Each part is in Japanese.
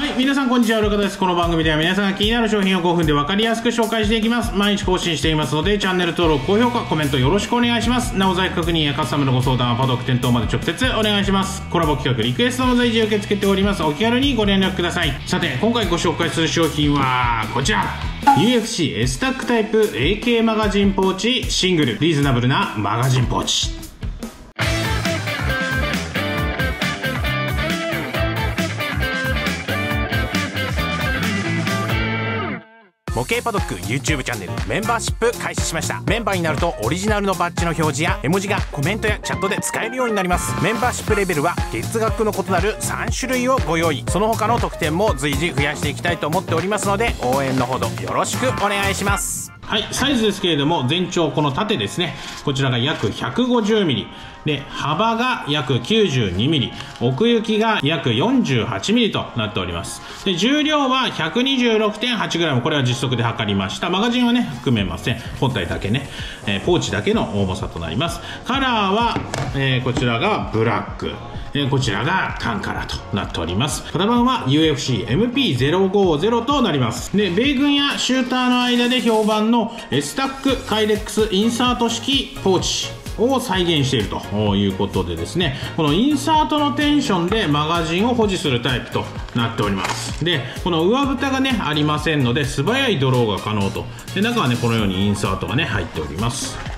はい、皆さんこんにちは、浦方です。この番組では皆さんが気になる商品を5分で分かりやすく紹介していきます。毎日更新していますので、チャンネル登録、高評価、コメントよろしくお願いします。なお在庫確認やカスタムのご相談はパドック店頭まで直接お願いします。コラボ企画、リクエストも随時受け付けております。お気軽にご連絡ください。さて、今回ご紹介する商品はこちら。UFC S タックタイプ AK マガジンポーチシングルリーズナブルなマガジンポーチ模型パドック YouTube チャンネルメンバーシップ開始しました。メンバーになるとオリジナルのバッジの表示や絵文字がコメントやチャットで使えるようになります。メンバーシップレベルは月額の異なる3種類をご用意。その他の特典も随時増やしていきたいと思っておりますので応援のほどよろしくお願いします。はい、サイズですけれども、全長、この縦ですね。こちらが約 150mm。で、幅が約 92mm。奥行きが約 48mm となっております。で、重量は 126.8g。これは実測で測りました。マガジンはね、含めません。本体だけね。えーポーチだけの重さとなります。カラーは、えーこちらがブラック。えーこちらがタンカラとなっております。型番は UFC MP050 となります。で、米軍やシューターの間で評判の S タックカイレックスインサート式ポーチ。を再現しているということでですねこのインサートのテンションでマガジンを保持するタイプとなっておりますでこの上蓋がねありませんので素早いドローが可能とで中はねこのようにインサートがね入っております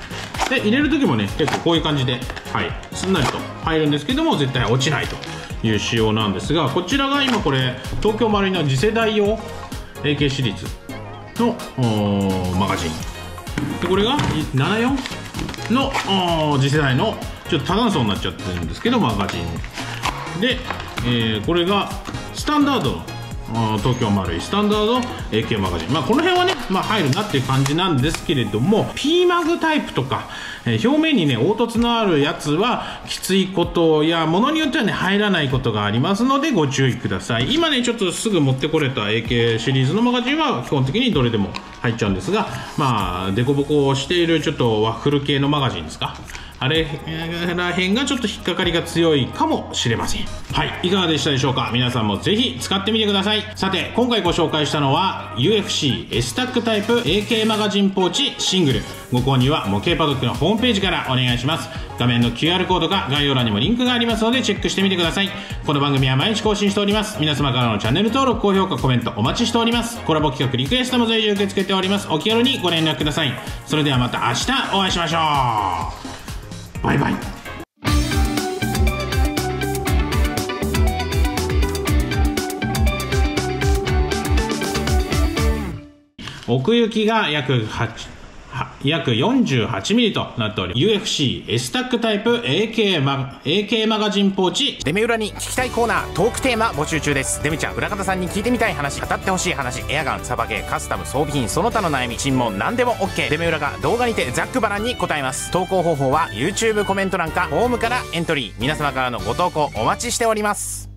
で入れる時もね結構こういう感じで、はい、すんなりと入るんですけども絶対落ちないという仕様なんですがこちらが今これ東京マリンの次世代用 AK シリーズのマガジン。でこれが74の次世代のちょっと多段層になっちゃってるんですけどマガジン。で、えーこれがスタンダードの東京丸いスタンダード AK マガジン、まあ、この辺はね、まあ、入るなっていう感じなんですけれども P マグタイプとか、えー表面にね凹凸のあるやつはきついことやものによってはね入らないことがありますのでご注意ください。今ねちょっとすぐ持ってこれた AK シリーズのマガジンは基本的にどれでも入っちゃうんですがまあ凸凹をしているちょっとワッフル系のマガジンですか？あれらへんがちょっと引っかかりが強いかもしれません。はい、いかがでしたでしょうか？皆さんもぜひ使ってみてください。さて、今回ご紹介したのは UFC S タックタイプ AK マガジンポーチシングル。ご購入は模型パドックのホームページからお願いします。画面の QR コードか概要欄にもリンクがありますのでチェックしてみてください。この番組は毎日更新しております。皆様からのチャンネル登録、高評価、コメントお待ちしております。コラボ企画、リクエストも随時受け付けております。お気軽にご連絡ください。それではまた明日お会いしましょう。バイバイ。奥行きが約8約 48mm となっており UFC S タックタイプ AK マ AK マガジンポーチ。デメ裏に聞きたいコーナートークテーマ募集中です。デメちゃん裏方さんに聞いてみたい話語ってほしい話エアガンサバゲーカスタム装備品その他の悩み尋問何でも OK デメ裏が動画にてざっくばらんに答えます。投稿方法は YouTube コメント欄かホームからエントリー。皆様からのご投稿お待ちしております。